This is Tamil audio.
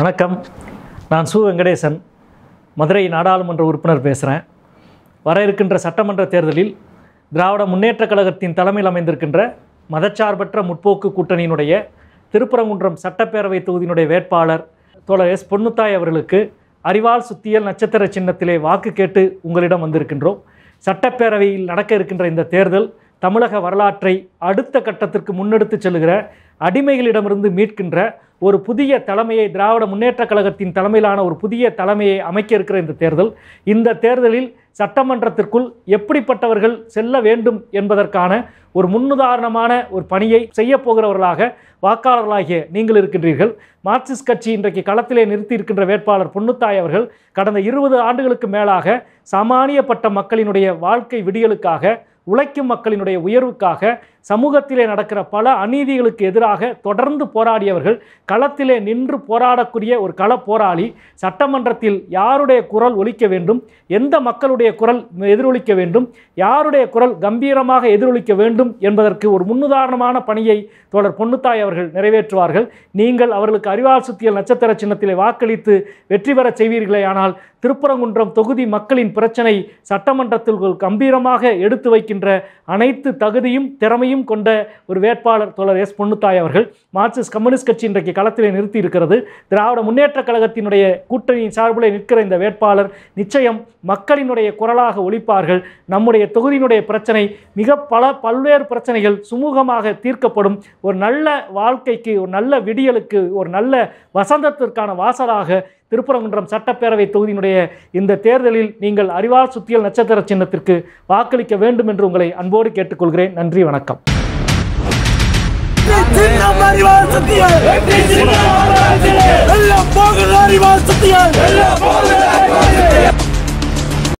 வணக்கம். நான் சு வெங்கடேசன். மதுரை நாடாளுமன்ற உறுப்பினர் பேசுகிறேன் வர இருக்கின்ற சட்டமன்ற தேர்தலில் திராவிட முன்னேற்றக் கழகத்தின் தலைமையில் அமைந்திருக்கின்ற மதச்சார்பற்ற முற்போக்கு கூட்டணியினுடைய திருப்பரங்குன்றம் சட்டப்பேரவை தொகுதியினுடைய வேட்பாளர் தோழர் எஸ். பொன்னுத்தாய் அவர்களுக்கு அறிவால் சுத்தியல் நட்சத்திர சின்னத்திலே வாக்கு கேட்டு உங்களிடம் வந்திருக்கின்றோம். சட்டப்பேரவையில் நடக்க இருக்கின்ற இந்த தேர்தல் தமிழக வரலாற்றை அடுத்த கட்டத்திற்கு முன்னெடுத்து செல்கிற அடிமைகளிடமிருந்து மீட்கின்ற ஒரு புதிய தலைமையை திராவிட முன்னேற்ற கழகத்தின் தலைமையிலான ஒரு புதிய தலைமையை அமைக்க இருக்கிற இந்த தேர்தல். இந்த தேர்தலில் சட்டமன்றத்திற்குள் எப்படிப்பட்டவர்கள் செல்ல வேண்டும் என்பதற்கான ஒரு முன்னுதாரணமான ஒரு பணியை செய்ய போகிறவர்களாக வாக்காளர்களாகிய நீங்கள் இருக்கின்றீர்கள். மார்க்சிஸ்ட் கட்சி இன்றைக்கு களத்திலே நிறுத்தி இருக்கின்ற வேட்பாளர் பொன்னுத்தாய் அவர்கள் கடந்த இருபது ஆண்டுகளுக்கு மேலாக சாமானியப்பட்ட மக்களினுடைய வாழ்க்கை விடியலுக்காக உழைக்கும் மக்களினுடைய உயர்வுக்காக சமூகத்திலே நடக்கிற பல அநீதிகளுக்கு எதிராக தொடர்ந்து போராடியவர்கள் களத்திலே நின்று போராடக்கூடிய ஒரு கள போராளி சட்டமன்றத்தில் யாருடைய குரல் ஒலிக்க வேண்டும் எந்த மக்களுடைய குரல் எதிரொலிக்க வேண்டும் யாருடைய குரல் கம்பீரமாக எதிரொலிக்க வேண்டும் என்பதற்கு ஒரு முன்னுதாரணமான பணியை தோழர் பொன்னுத்தாய் அவர்கள் நிறைவேற்றுவார்கள். நீங்கள் அவர்களுக்கு அறிவால் சுத்தியல் நட்சத்திர சின்னத்திலே வாக்களித்து வெற்றி பெறச் செய்வீர்களே ஆனால் திருப்பரங்குன்றம் தொகுதி மக்களின் பிரச்சனை சட்டமன்றத்தில் கம்பீரமாக எடுத்து வைக்கின்ற அனைத்து தகுதியும் திறமையும் கொண்ட ஒரு வேட்பாளர் தோழர் எஸ் பொன்னுத்தாய் அவர்கள் மார்க்சிஸ்ட் கம்யூனிஸ்ட் கட்சி இன்றைக்கு களத்திலே நிறுத்தி இருக்கிறது திராவிட முன்னேற்றக் கழகத்தினுடைய கூட்டணியின் சார்பில் நிற்கிற இந்த வேட்பாளர் நிச்சயம் மக்களினுடைய குரலாக ஒழிப்பார்கள். நம்முடைய தொகுதியினுடைய பிரச்சனை மிக பல பல்வேறு பிரச்சனைகள் சுமூகமாக தீர்க்கப்படும். ஒரு நல்ல வாழ்க்கைக்கு ஒரு நல்ல விடியலுக்கு ஒரு நல்ல வசந்தத்திற்கான வாசலாக திருப்பரங்குன்றம் சட்டப்பேரவை தொகுதியினுடைய இந்த தேர்தலில் நீங்கள் அறிவால் சுத்தியல் நட்சத்திர சின்னத்திற்கு வாக்களிக்க வேண்டும் என்று உங்களை அன்போடு கேட்டுக்கொள்கிறேன். நன்றி வணக்கம். அறிவால் சத்தியம் எல்லாம் போகிற அறிவால் சத்தியம்